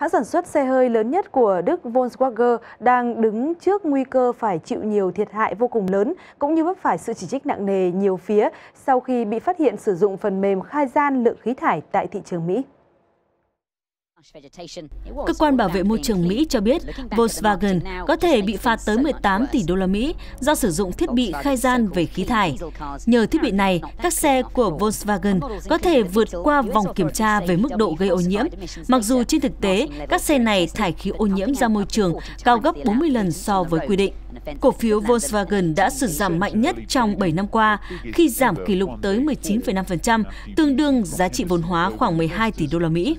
Hãng sản xuất xe hơi lớn nhất của Đức Volkswagen đang đứng trước nguy cơ phải chịu nhiều thiệt hại vô cùng lớn, cũng như vấp phải sự chỉ trích nặng nề nhiều phía sau khi bị phát hiện sử dụng phần mềm khai gian lượng khí thải tại thị trường Mỹ. Cơ quan bảo vệ môi trường Mỹ cho biết Volkswagen có thể bị phạt tới 18 tỷ đô la Mỹ do sử dụng thiết bị khai gian về khí thải. Nhờ thiết bị này, các xe của Volkswagen có thể vượt qua vòng kiểm tra về mức độ gây ô nhiễm, mặc dù trên thực tế các xe này thải khí ô nhiễm ra môi trường cao gấp 40 lần so với quy định. Cổ phiếu Volkswagen đã sụt giảm mạnh nhất trong 7 năm qua khi giảm kỷ lục tới 19,5%, tương đương giá trị vốn hóa khoảng 12 tỷ đô la Mỹ.